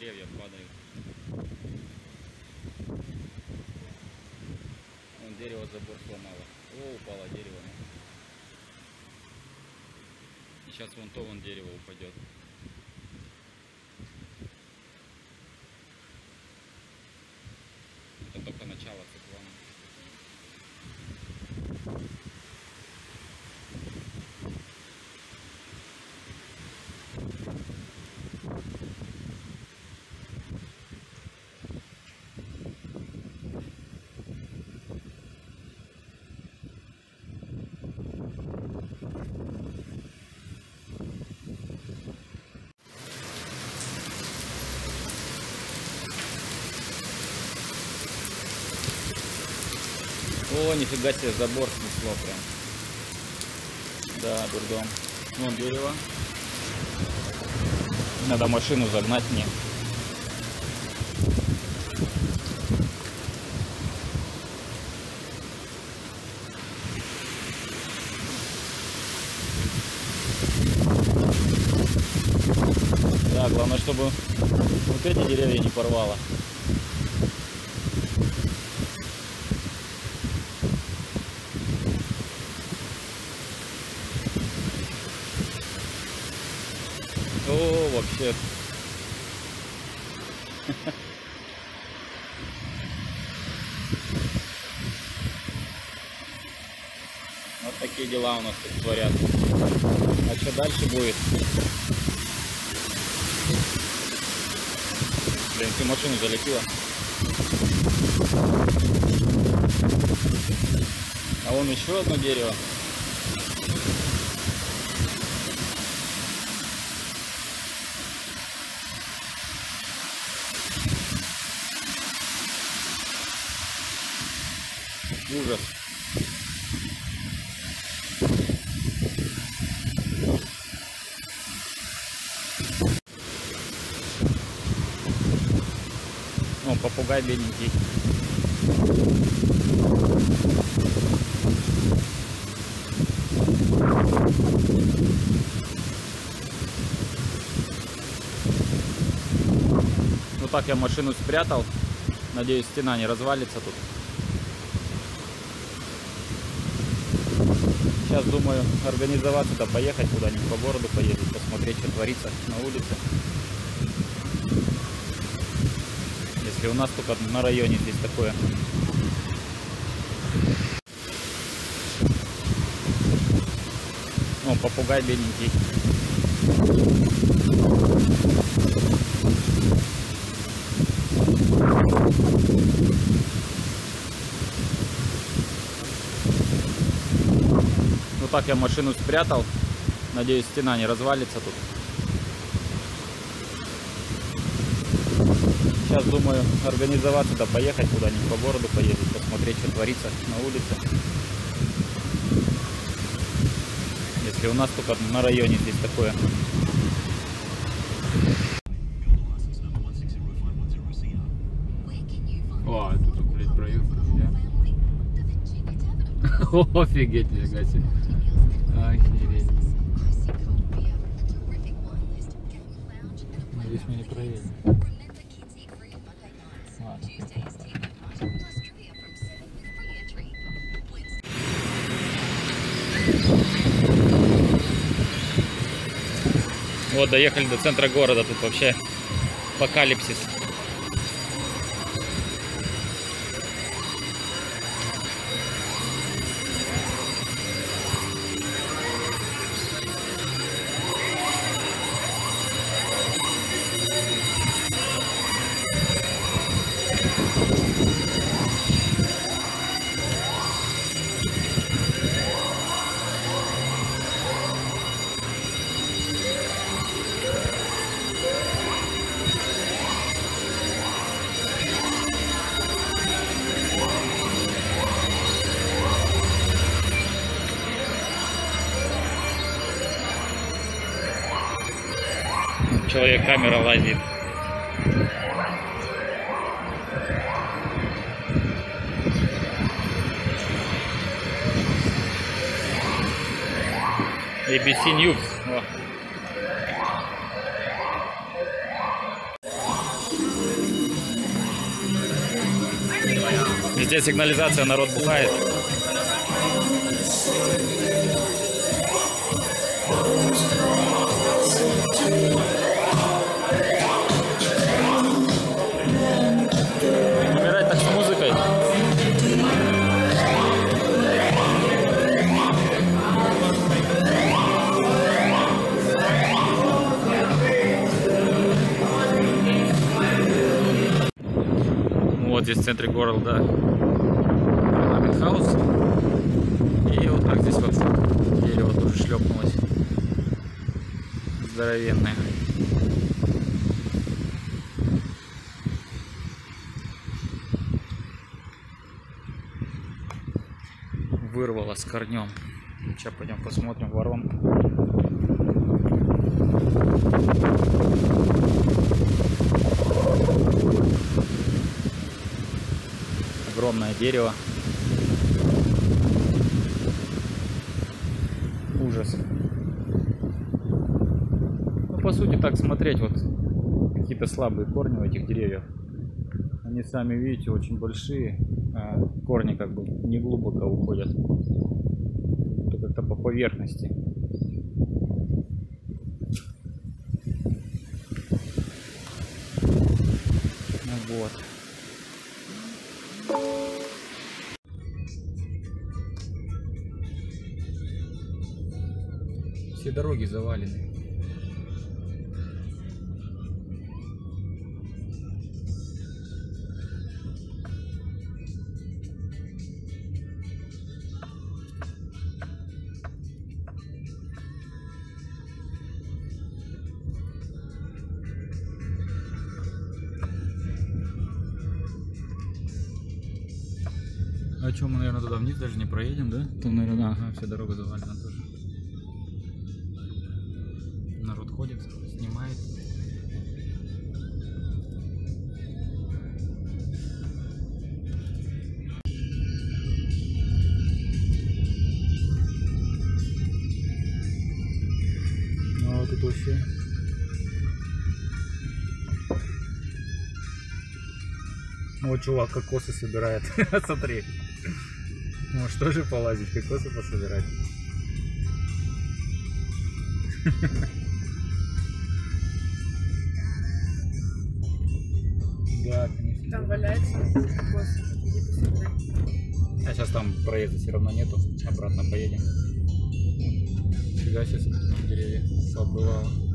деревья падают. Вон дерево забор сломало. О, упало дерево. Ну. И сейчас вон то вон дерево упадет. Нифига себе, забор снесло прям. Да, дурдом. Вон дерево. Надо машину загнать мне. Да, главное, чтобы вот эти деревья не порвало. Вообще. Вот такие дела у нас тут творят. А что дальше будет? Блин, всю машину залетела. А вон еще одно дерево. Ужас. О, попугай бедненький. Ну так я машину спрятал. Надеюсь, стена не развалится тут. Сейчас думаю организоваться, да поехать куда-нибудь по городу поездить, посмотреть, что творится на улице. Если у нас только на районе здесь такое. О, попугай бедненький. Ну так я машину спрятал. Надеюсь, стена не развалится тут. Сейчас думаю организоваться, да поехать куда-нибудь по городу поездить, посмотреть, что творится на улице. Если у нас только на районе здесь такое. О, тут, блядь, проехали. Офигеть, нифига себе. Охереть. Надеюсь, мы не проедем. Вот, доехали до центра города, тут вообще апокалипсис. Камера лазит. ABC News. О. Везде сигнализация, народ бухает. Играть здесь в центре города Parliament House. И вот так здесь вот дерево тоже шлепнулось. Здоровенное. Вырвало с корнем. Сейчас пойдем посмотрим воронку. Огромное дерево. Ужас. Ну, по сути, так смотреть, вот какие-то слабые корни у этих деревьев. Они сами, видите, очень большие, а корни как бы не глубоко уходят. То как-то по поверхности. Все дороги завалены. А что, мы, наверное, туда вниз даже не проедем, да? Там, наверное, ага, вся дорога завалена тоже. Вот чувак кокосы собирает. Смотри. Может тоже полазить, кокосы пособирать. Да, конечно. Там валяется кокос. Иди посмотри. А сейчас там проезда все равно нету. Обратно поедем. Фига себе, деревья пообрывало.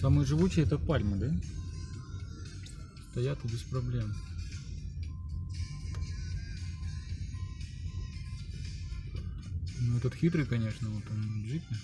Самые живучие это пальмы, да? Стоят и без проблем. Ну этот хитрый, конечно, вот он джипи.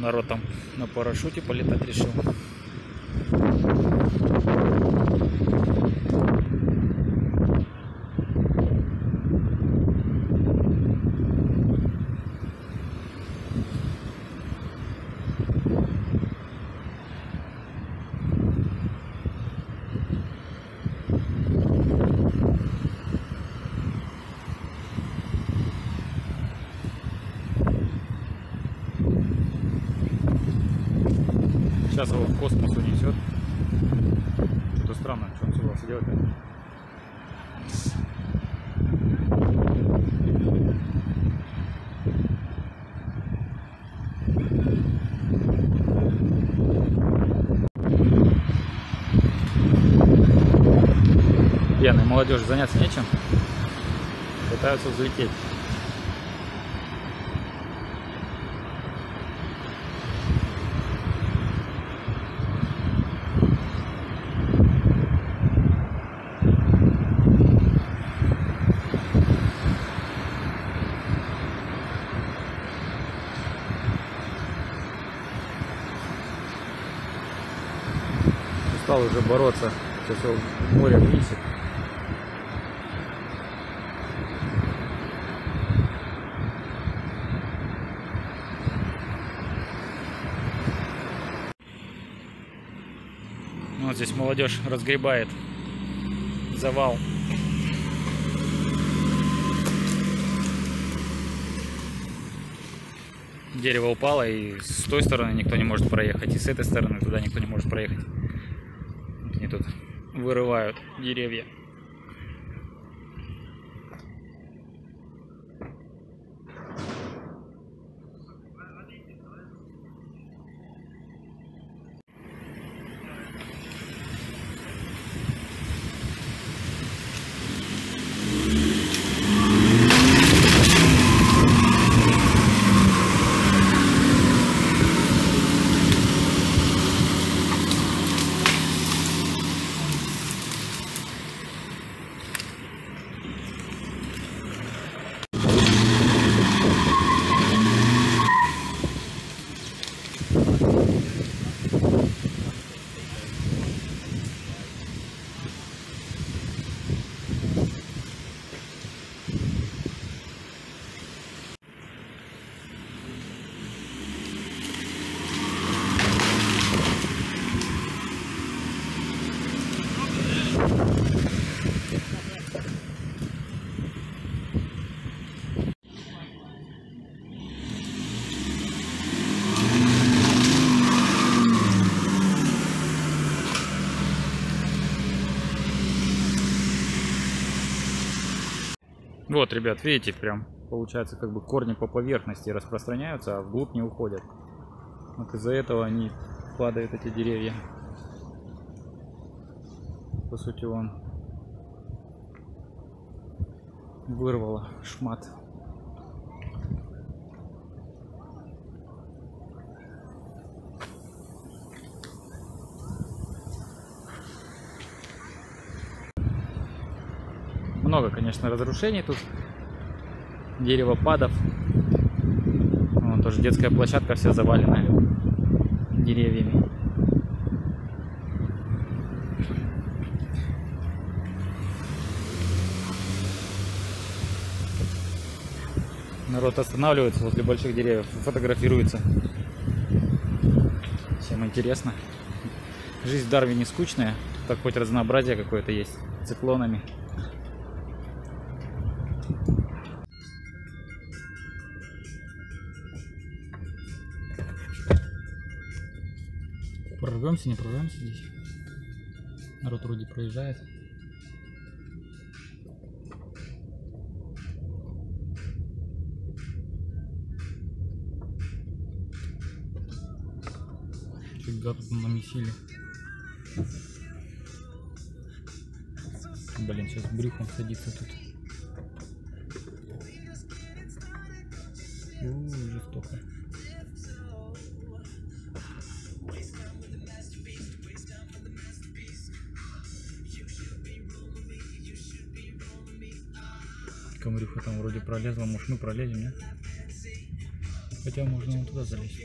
Народ там на парашюте полетать решил. Сейчас его в космос унесет. Что-то странно, что он собрался делать. Пьяная молодежь заняться нечем. Пытаются взлететь. Стал уже бороться. Сейчас его в море вынесет. Ну, Вот здесь молодежь разгребает завал. Дерево упало, и с той стороны никто не может проехать, и с этой стороны туда никто не может проехать. Тут вырывают деревья. Вот, ребят, видите, прям получается как бы корни по поверхности распространяются, а вглубь не уходят. Вот из-за этого они падают, эти деревья. По сути, он вырвало шмат. Много, конечно, разрушений тут. Деревопадов. Вон тоже детская площадка вся завалена деревьями. Народ останавливается возле больших деревьев, фотографируется. Всем интересно. Жизнь в Дарвине скучная, так хоть разнообразие какое-то есть. Циклонами. Прорвемся, не прорвемся здесь. Народ вроде проезжает. Фига тут намесили. Блин, сейчас брюхом садится тут. У, жестоко. Комарюха там вроде пролезла, может мы пролезем, нет? Хотя можно вон туда залезть.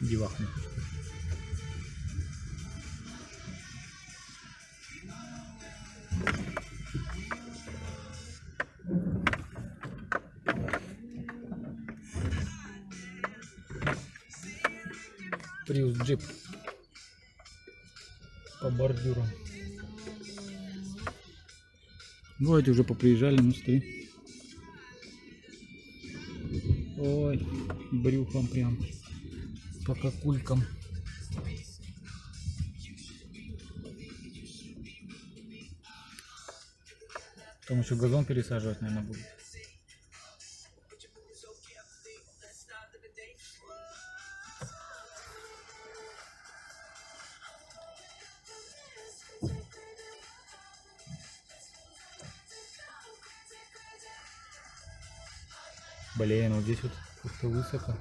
Девахни. Приус джип по бордюрам. Ну, эти уже поприезжали, ну смотри. Ой, брюхом прям по кокулькам. Там еще газон пересаживать, наверное, будет. Блин, вот здесь вот как-то высоко.